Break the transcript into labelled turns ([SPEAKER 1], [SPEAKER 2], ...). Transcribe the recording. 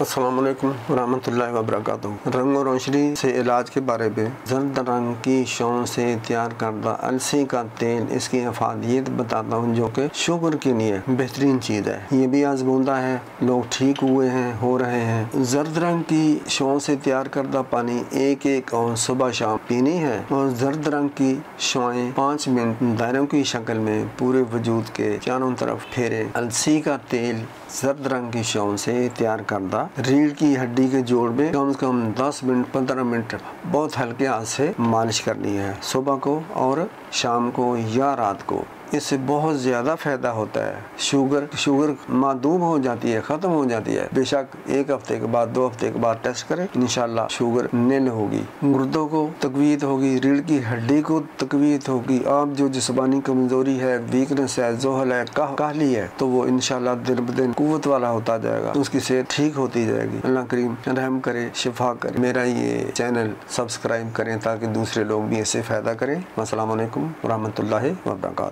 [SPEAKER 1] अस्सलाम वरम्ह वरक रंग और रोशनी से इलाज के बारे में जर्द रंग की शो से तैयार करदा अलसी का तेल इसकी अफादियत बताता हूँ, जो कि शुगर के लिए बेहतरीन चीज़ है। ये भी आजमूदा है, लोग ठीक हुए हैं, हो रहे हैं। जर्द रंग की शौन से तैयार करदा पानी एक एक और सुबह शाम पीनी है और जर्द रंग की शौएँ पाँच मिनट दायरों की शक्ल में पूरे वजूद के चारों तरफ़ फेरे। अलसी का तेल जर्द रंग की शौन से तैयार करदा। रीढ़ की हड्डी के जोड़ में कम से कम 10 मिनट 15 मिनट बहुत हल्के हाथ से मालिश करनी है। सुबह को और शाम को या रात को। इससे बहुत ज़्यादा फ़ायदा होता है। शुगर शुगर मादूम हो जाती है ख़त्म हो जाती है। बेशक एक हफ़्ते के बाद दो हफ़्ते के बाद टेस्ट करें इन शुगर नील होगी। मुर्दों को तकवीत होगी रीढ़ की हड्डी को तकवीत होगी। आप जो जिसमानी कमज़ोरी है वीकनेस है जोहल है कह, कहली है तो वो इन दिन ब दिन कुत वाला होता जाएगा। तो उसकी सेहत ठीक होती जाएगी। अल्लाह करीम रहम करे शिफा करे। मेरा ये चैनल सब्सक्राइब करें ताकि दूसरे लोग भी इससे फ़ायदा करें। असल वरहमल वर्का